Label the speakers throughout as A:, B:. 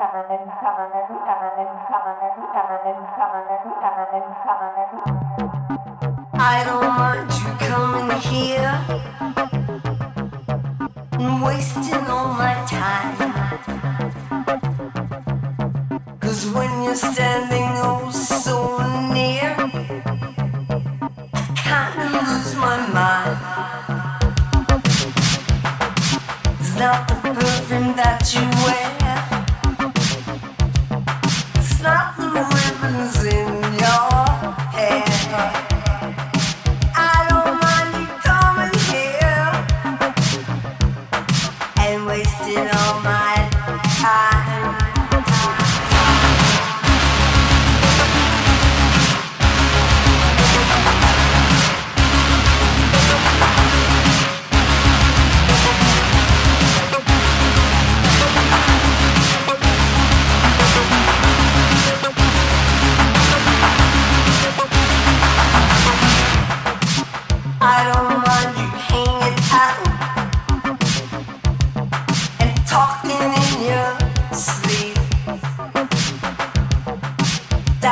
A: I don't want you coming here and wasting all my time. Cause when you're standing oh so near, I kinda lose my mind. It's not the perfume that you wear. wasting all my time. I don't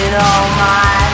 A: It all my